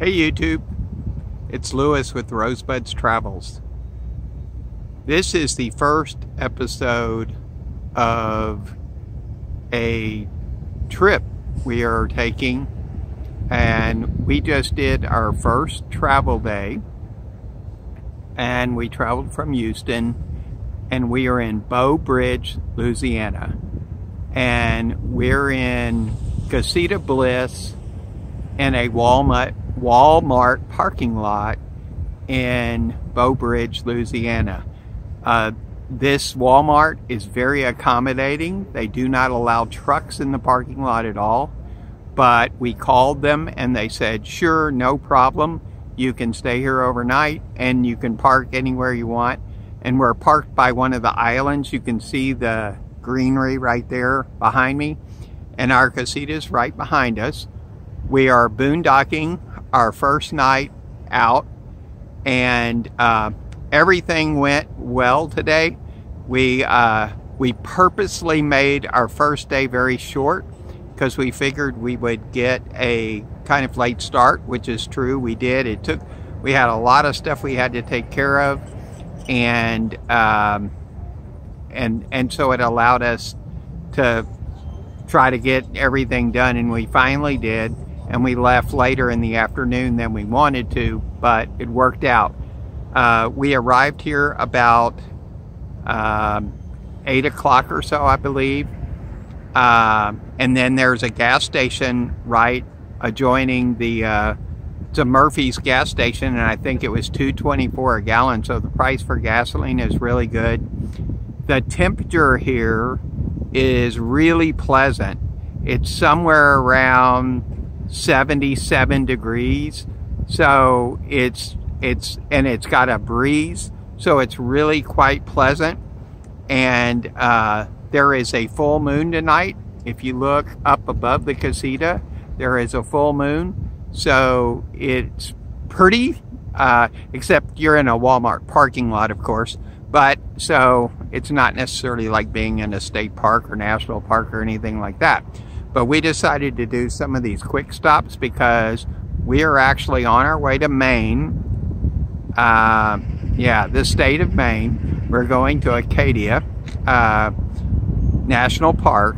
Hey YouTube, it's Lewis with Rosebud's Travels. This is the first episode of a trip we are taking and we just did our first travel day and we traveled from Houston and we are in Breaux Bridge, Louisiana and we're in Casita Bliss in a Walmart Walmart parking lot in Breaux Bridge, Louisiana. Uh, this Walmart is very accommodating. They do not allow trucks in the parking lot at all. But we called them and they said, sure, no problem. You can stay here overnight and you can park anywhere you want. And we're parked by one of the islands. You can see the greenery right there behind me. And our casita is right behind us. We are boondocking our first night out and uh, everything went well today. We, uh, we purposely made our first day very short because we figured we would get a kind of late start, which is true. We did. It took, we had a lot of stuff we had to take care of and, um, and, and so it allowed us to try to get everything done and we finally did and we left later in the afternoon than we wanted to, but it worked out. Uh, we arrived here about um, 8 o'clock or so, I believe. Uh, and then there's a gas station right adjoining the uh, a Murphy's gas station, and I think it was 2.24 a gallon. So the price for gasoline is really good. The temperature here is really pleasant. It's somewhere around 77 degrees. So it's it's and it's got a breeze, so it's really quite pleasant. And uh, there is a full moon tonight. If you look up above the casita, there is a full moon. So it's pretty, uh, except you're in a Walmart parking lot, of course. But so it's not necessarily like being in a state park or national park or anything like that. But we decided to do some of these quick stops because we are actually on our way to Maine. Uh, yeah, the state of Maine. We're going to Acadia uh, National Park.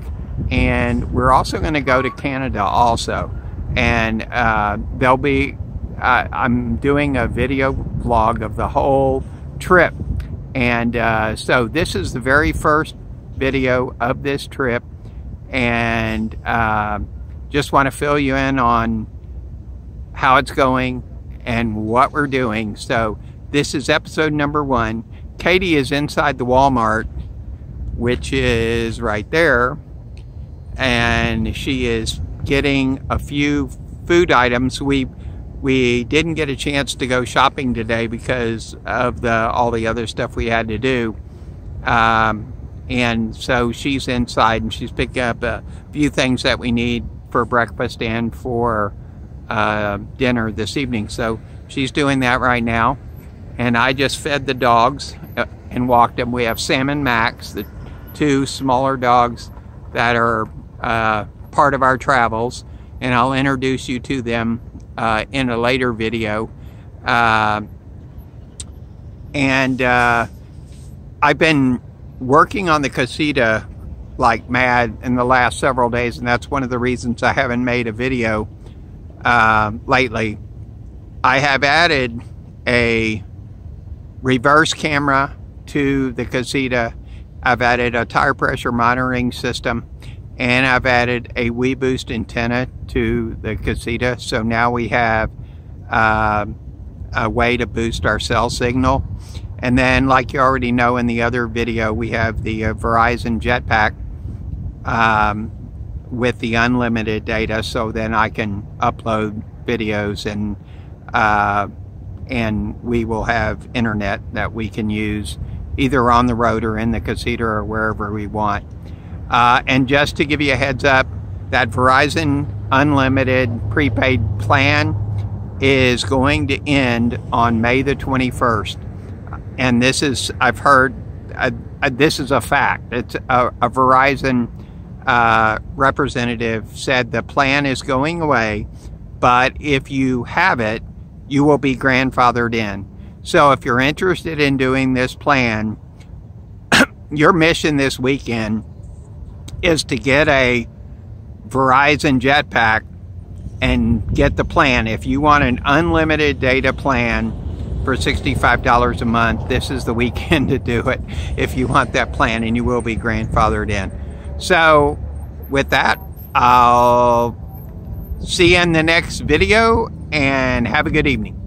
And we're also going to go to Canada also. And uh, there'll be, I'm doing a video vlog of the whole trip. And uh, so this is the very first video of this trip and uh, just want to fill you in on how it's going and what we're doing. So this is episode number one. Katie is inside the Walmart, which is right there, and she is getting a few food items. We we didn't get a chance to go shopping today because of the all the other stuff we had to do. Um, and so she's inside and she's picking up a few things that we need for breakfast and for uh, dinner this evening. So she's doing that right now. And I just fed the dogs uh, and walked them. We have Sam and Max, the two smaller dogs that are uh, part of our travels. And I'll introduce you to them uh, in a later video. Uh, and uh, I've been working on the casita like mad in the last several days, and that's one of the reasons I haven't made a video uh, lately. I have added a reverse camera to the casita. I've added a tire pressure monitoring system, and I've added a WeBoost antenna to the casita. So now we have uh, a way to boost our cell signal. And then, like you already know in the other video, we have the uh, Verizon Jetpack um, with the unlimited data, so then I can upload videos and uh, and we will have internet that we can use either on the road or in the casita or wherever we want. Uh, and just to give you a heads up, that Verizon Unlimited prepaid plan is going to end on May the 21st and this is I've heard uh, uh, this is a fact. It's a, a Verizon uh, representative said the plan is going away, but if you have it, you will be grandfathered in. So if you're interested in doing this plan, your mission this weekend is to get a Verizon jetpack and get the plan. If you want an unlimited data plan for $65 a month, this is the weekend to do it if you want that plan and you will be grandfathered in. So with that, I'll see you in the next video and have a good evening.